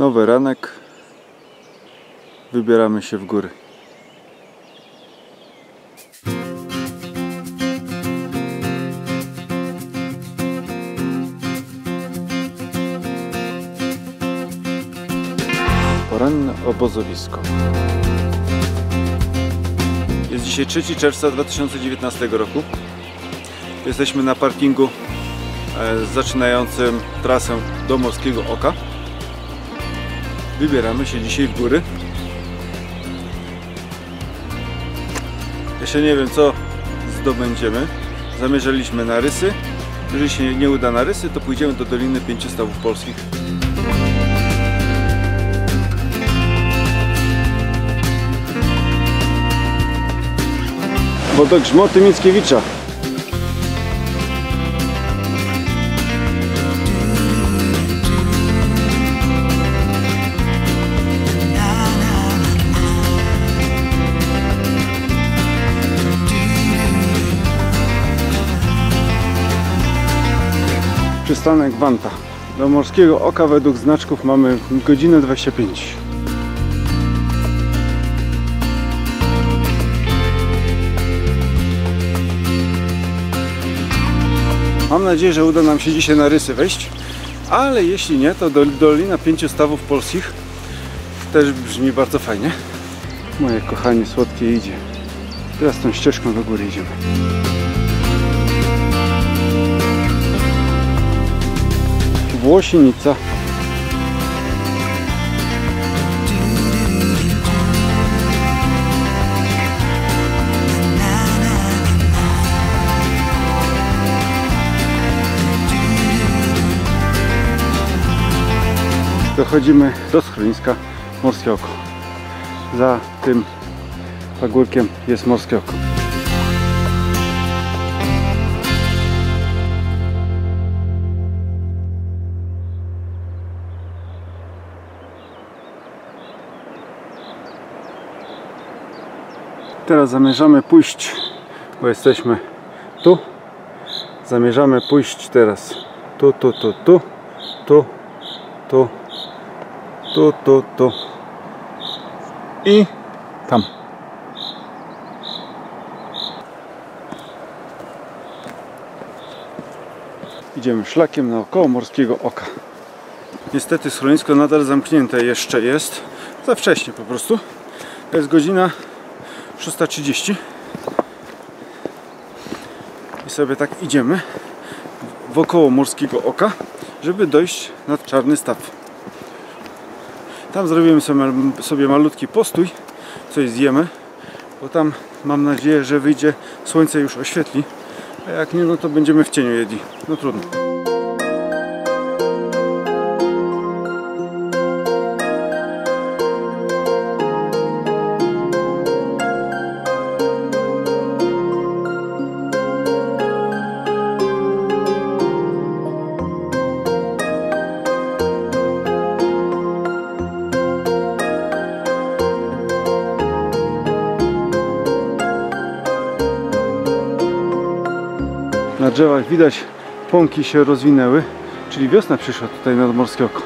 Nowy ranek. Wybieramy się w góry. Poranne obozowisko. Jest dzisiaj 3 czerwca 2019 roku. Jesteśmy na parkingu e, zaczynającym trasę do Morskiego Oka. Wybieramy się dzisiaj w góry. Jeszcze nie wiem co zdobędziemy. Zamierzaliśmy na rysy. Jeżeli się nie uda na rysy, to pójdziemy do Doliny Pięciu Stawów Polskich. Wodogrzmoty Mickiewicza. Przystanek Wanta. Do Morskiego Oka według znaczków mamy godzinę 25. Mam nadzieję, że uda nam się dzisiaj na rysy wejść, ale jeśli nie, to do, Dolina Pięciu Stawów Polskich też brzmi bardzo fajnie. Moje kochanie słodkie idzie. Teraz tą ścieżką do góry idziemy. Włosienica. Dochodzimy do schroniska Morskie Oko. Za tym pagórkiem jest Morskie Oko. Teraz zamierzamy pójść, bo jesteśmy tu. Zamierzamy pójść teraz tu, tu, tu, tu, tu, tu, tu, tu, tu i tam. Idziemy szlakiem naokoło Morskiego Oka. Niestety schronisko nadal zamknięte jeszcze jest. Za wcześnie po prostu. To jest godzina 6.30 i sobie tak idziemy wokoło Morskiego Oka, żeby dojść nad Czarny Staw. Tam zrobimy sobie, malutki postój, coś zjemy, bo tam mam nadzieję, że wyjdzie słońce już oświetli, a jak nie, no to będziemy w cieniu jedli. No trudno. Drzewach widać pąki się rozwinęły, czyli wiosna przyszła tutaj nad Morskie Oko.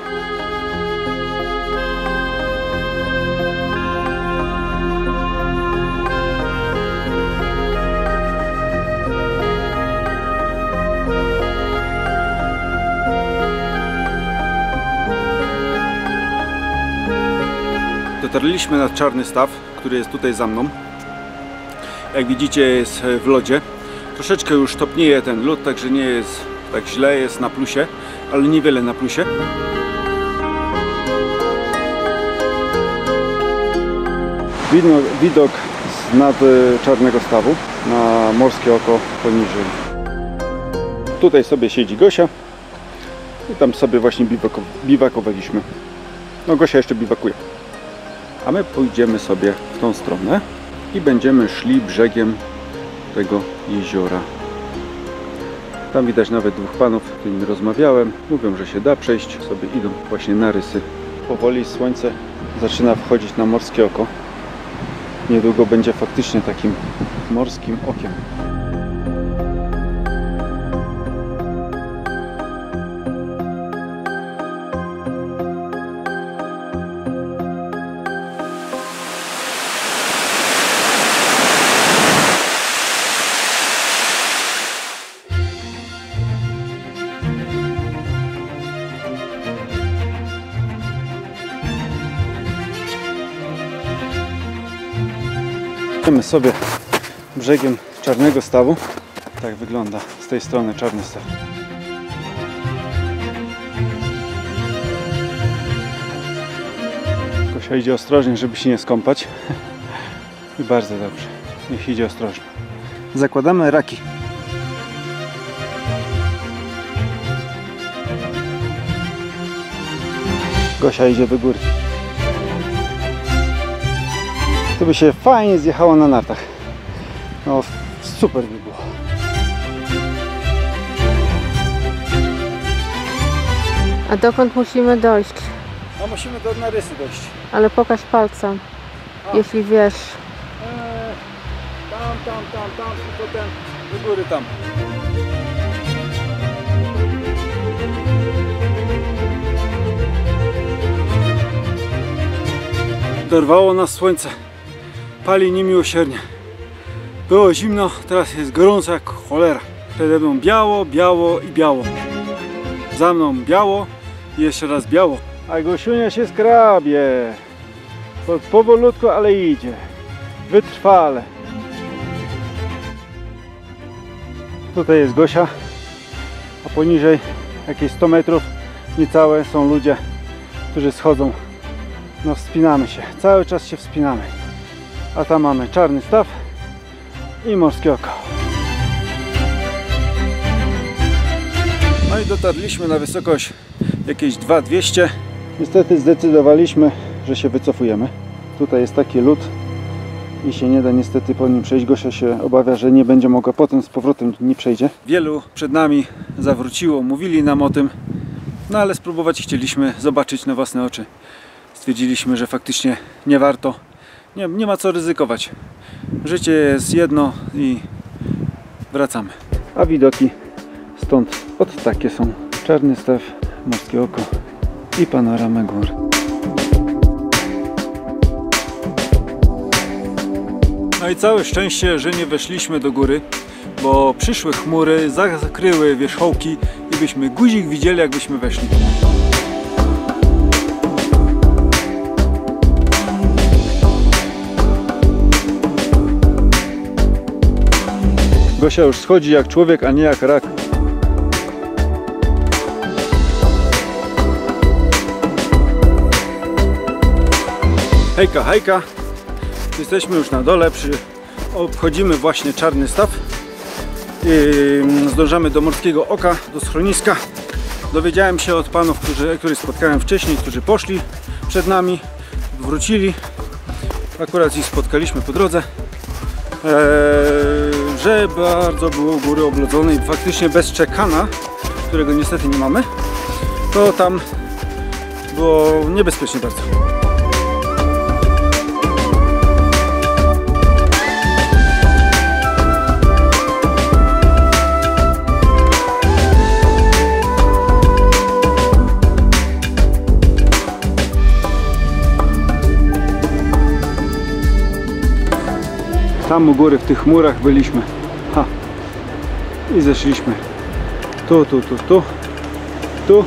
Dotarliśmy nad Czarny Staw, który jest tutaj za mną. Jak widzicie jest w lodzie. Troszeczkę już topnieje ten lód, także nie jest tak źle, jest na plusie, ale niewiele na plusie. Widno, widok z nad y, Czarnego Stawu na Morskie Oko poniżej. Tutaj sobie siedzi Gosia i tam sobie właśnie biwako, biwakowaliśmy. No Gosia jeszcze biwakuje. A my pójdziemy sobie w tą stronę i będziemy szli brzegiem tego jeziora. Tam widać nawet dwóch panów, z którymi rozmawiałem. Mówią, że się da przejść, sobie idą właśnie na rysy. Powoli słońce zaczyna wchodzić na morskie oko. Niedługo będzie faktycznie takim morskim okiem. Idziemy sobie brzegiem Czarnego Stawu. Tak wygląda z tej strony Czarny Staw. Gosia idzie ostrożnie, żeby się nie skąpać. I bardzo dobrze. Niech idzie ostrożnie. Zakładamy raki. Gosia idzie do góry. To by się fajnie zjechało na nartach. No super by było. A dokąd musimy dojść? No musimy do narysy dojść. Ale pokaż palcem, jeśli wiesz. Eee, tam, tam, tam, tam i potem do góry tam. Dorwało nas słońce. Pali niemiłosiernie. Było zimno, teraz jest gorąco jak cholera. Przede mną biało, biało i biało. Za mną biało i jeszcze raz biało. A Gosiunia się skrabie. Po- Powolutku, ale idzie. Wytrwale. Tutaj jest Gosia, a poniżej jakieś 100 metrów niecałe są ludzie, którzy schodzą. No wspinamy się, cały czas się wspinamy. A tam mamy czarny staw i morskie oko. No i dotarliśmy na wysokość jakieś 2200. Niestety zdecydowaliśmy, że się wycofujemy. Tutaj jest taki lód i się nie da niestety po nim przejść. Gosia się obawia, że nie będzie mogła potem z powrotem nie przejdzie. Wielu przed nami zawróciło, mówili nam o tym, no ale spróbować chcieliśmy zobaczyć na własne oczy. Stwierdziliśmy, że faktycznie nie warto, nie, nie ma co ryzykować. Życie jest jedno i wracamy. A widoki stąd od takie są. Czarny staw, morskie oko i panorama gór. No i całe szczęście, że nie weszliśmy do góry, bo przyszłe chmury zakryły wierzchołki i byśmy guzik widzieli, jakbyśmy weszli. Gosia już schodzi jak człowiek, a nie jak rak. Hejka, hejka. Jesteśmy już na dole, przy... obchodzimy właśnie Czarny Staw. I zdążamy do Morskiego Oka, do schroniska. Dowiedziałem się od panów, których spotkałem wcześniej, którzy poszli przed nami, wrócili. Akurat ich spotkaliśmy po drodze. Eee, że bardzo było góry oblodzone i faktycznie bez czekana, którego niestety nie mamy, to tam było niebezpiecznie bardzo. Tam u góry w tych chmurach byliśmy. Ha. I zeszliśmy. Tu, tu, tu, tu. Tu.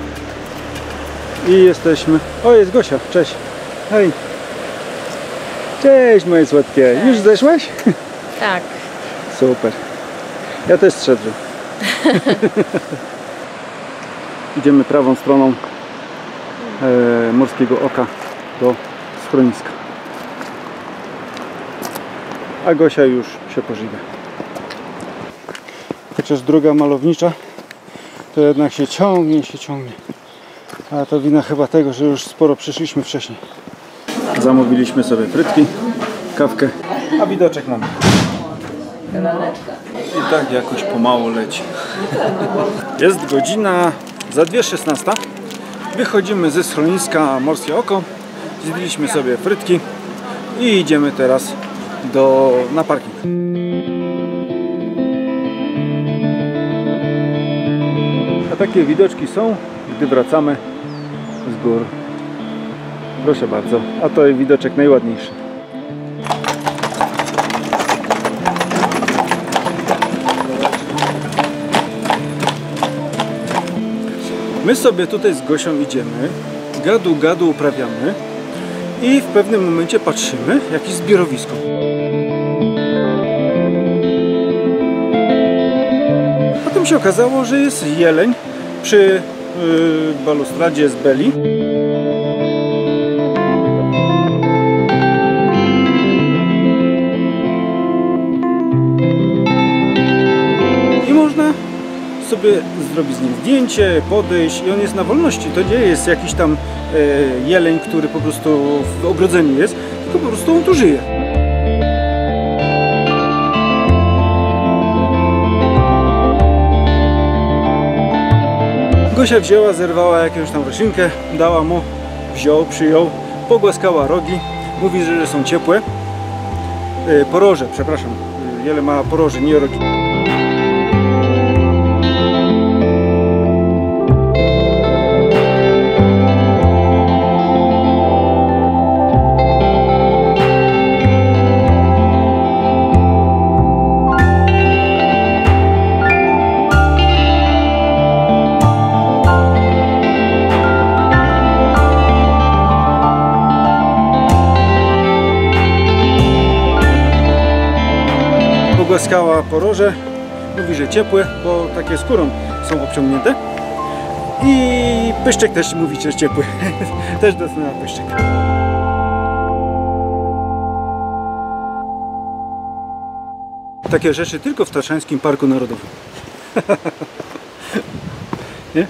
I jesteśmy. O, jest Gosia. Cześć. Hej. Cześć moje słodkie. Już zeszłaś? Tak. Super. Ja też zszedłem. Idziemy prawą stroną e, Morskiego Oka do schroniska. A Gosia już się pożywia. Chociaż droga malownicza to jednak się ciągnie, się ciągnie. A to wina chyba tego, że już sporo przeszliśmy wcześniej. Zamówiliśmy sobie frytki, kawkę, a widoczek mamy. I tak jakoś pomału leci. Jest godzina za 2.16. Wychodzimy ze schroniska Morskie Oko. Zjedliśmy sobie frytki i idziemy teraz do, na parking. A takie widoczki są, gdy wracamy z gór. Proszę bardzo. A to jest widoczek najładniejszy. My sobie tutaj z Gosią idziemy, gadu gadu uprawiamy i w pewnym momencie patrzymy, jakieś zbiorowisko. Potem się okazało, że jest jeleń przy y, balustradzie z Beli. Sobie zrobić z nim zdjęcie, podejść i on jest na wolności. To nie jest jakiś tam e, jeleń, który po prostu w ogrodzeniu jest, tylko po prostu on tu żyje. Gosia wzięła, zerwała jakąś tam roślinkę, dała mu, wziął, przyjął, pogłaskała rogi, mówi, że są ciepłe. E, Poroże, przepraszam, e, jeleń ma poroże, nie rogi. Pogłaskała poroże. Mówi, że ciepłe, bo takie skórą są obciągnięte. I pyszczek też mówi, że ciepły. też dostała pyszczek. Takie rzeczy tylko w Tatrzańskim Parku Narodowym. Nie?